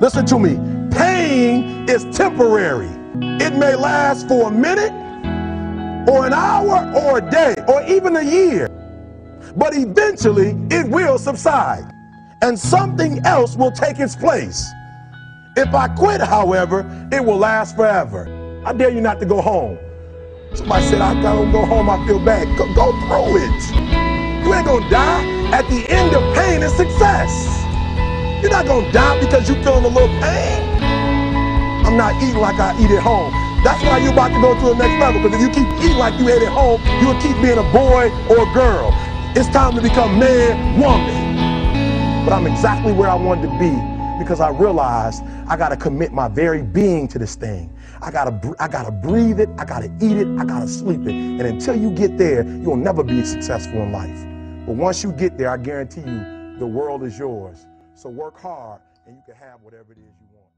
Listen to me. Pain is temporary. It may last for a minute or an hour or a day or even a year. But eventually it will subside and something else will take its place. If I quit, however, it will last forever. I dare you not to go home. Somebody said, I don't go home, I feel bad. Go, go through it. You ain't gonna die. At the end of pain is success. You're not gonna die because you're feeling a little pain. I'm not eating like I eat at home. That's why you're about to go to the next level. Because if you keep eating like you ate at home, you'll keep being a boy or a girl. It's time to become man, woman. But I'm exactly where I wanted to be because I realized I got to commit my very being to this thing. I gotta, I gotta breathe it, I gotta eat it, I gotta sleep it. And until you get there, you'll never be successful in life. But once you get there, I guarantee you, the world is yours. So work hard and you can have whatever it is you want.